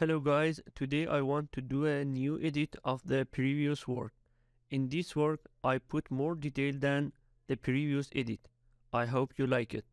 Hello guys, today I want to do a new edit of the previous work. In this work, I put more detail than the previous edit. I hope you like it.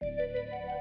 Música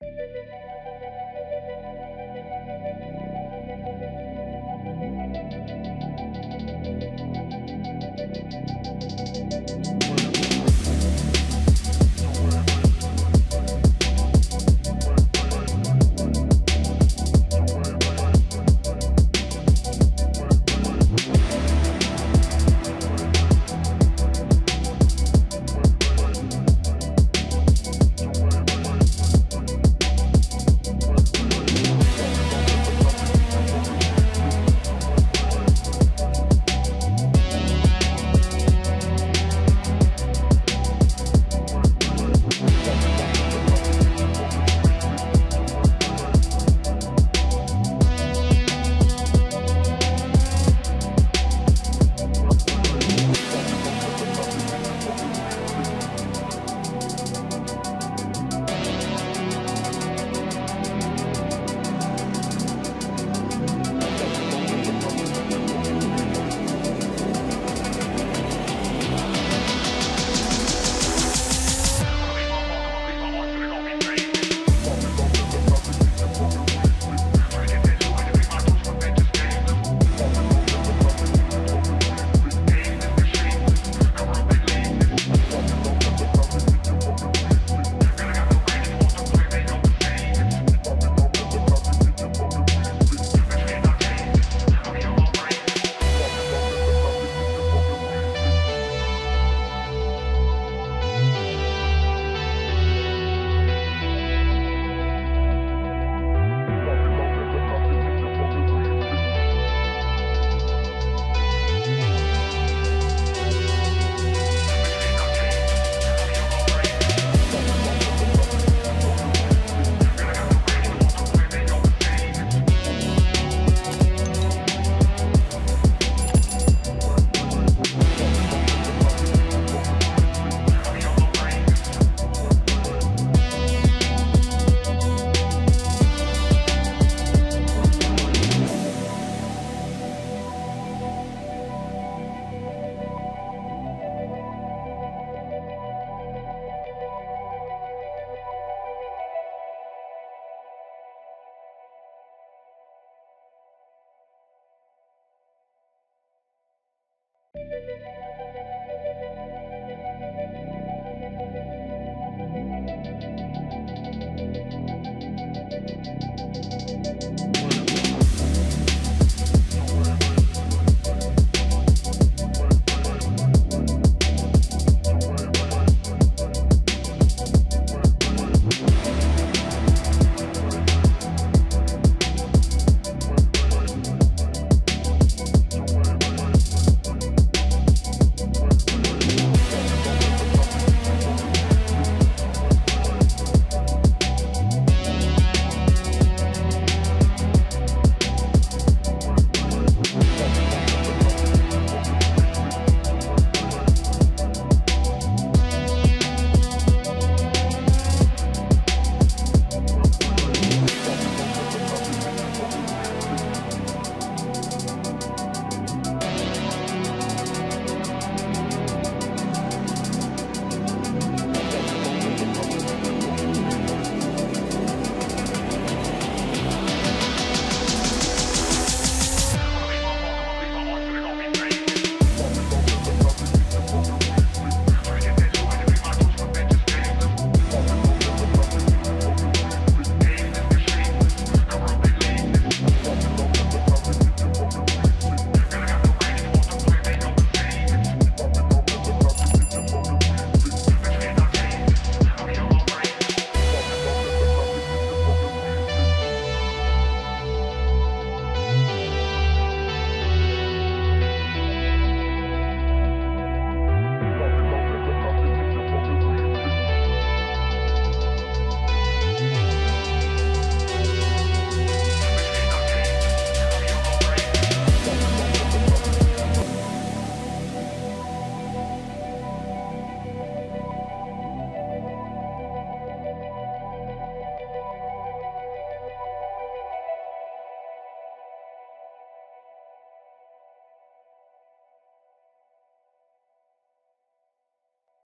Música